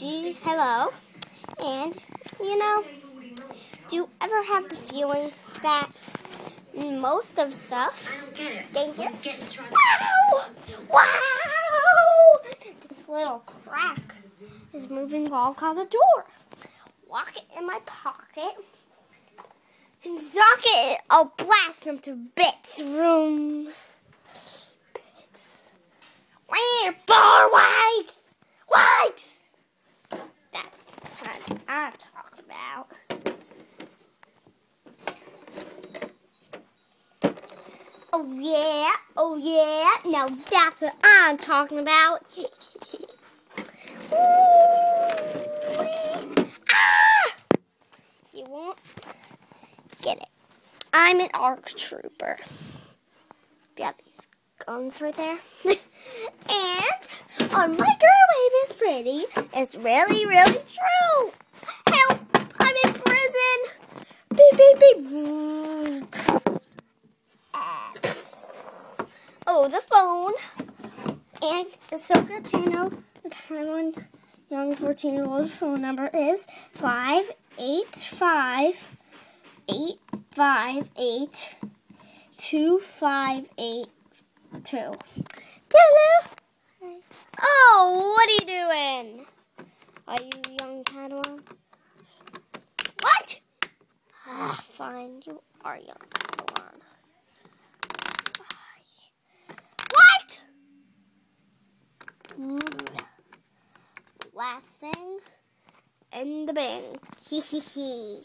Gee, hello. And, you know, do you ever have the feeling that most of stuff. I don't get it. Thank you. Wow! Wow! This little crack is moving all called the door. Lock it in my pocket and sock it. I'll blast them to bits. Room. Bits. Four whites! Whites! That's what I'm talking about. Oh yeah, oh yeah. Now that's what I'm talking about. ah! You won't get it. I'm an ARC trooper. Got these guns right there. and on our microwave is pretty. It's really, really true. Help! I'm in prison. Beep, beep, beep. Oh, the phone. And the Ahsoka Tano, the Taiwan young 14 year old phone number is 585 858 2582. Oh, what are you doing? Are you young Padawan? What? Ah, fine, you are young Padawan. What? Mm. Last thing in the bin. Hee hee hee.